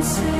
and say